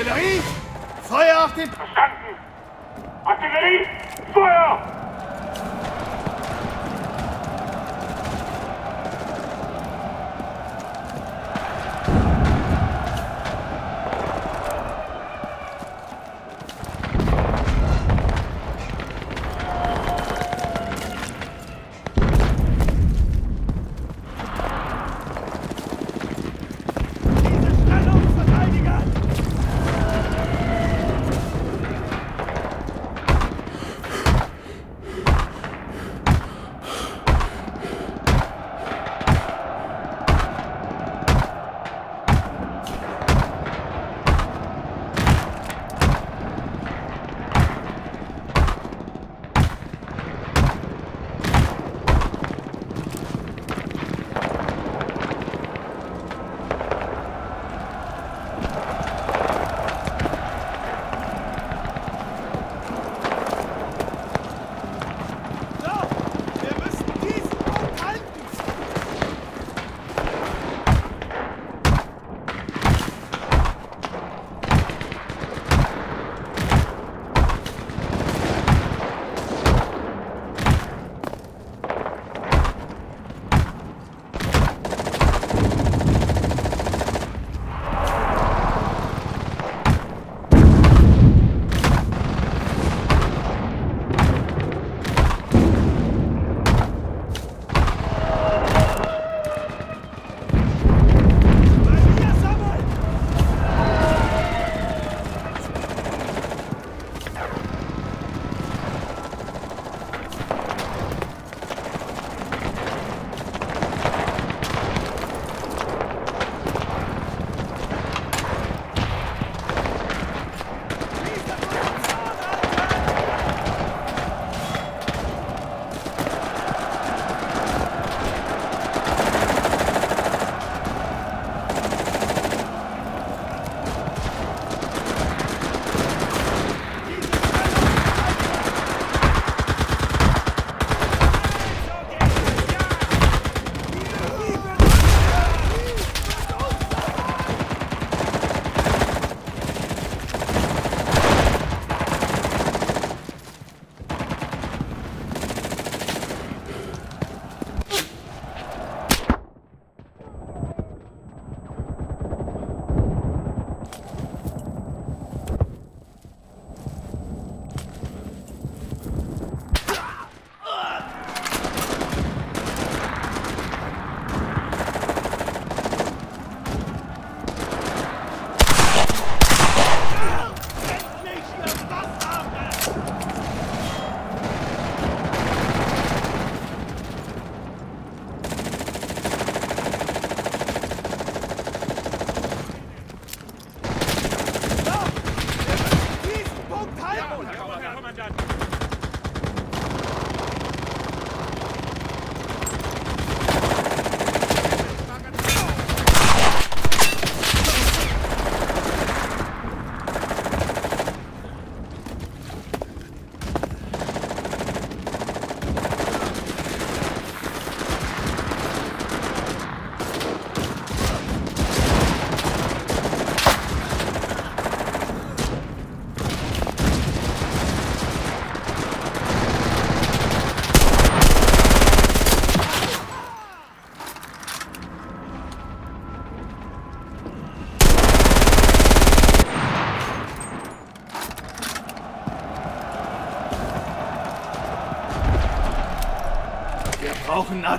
Artillerie! Feuer auf den... Verstanden! Artillerie! Feuer!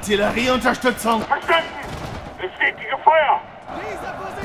Artillerieunterstützung! Verstanden! Bestätige Feuer! Laserposition!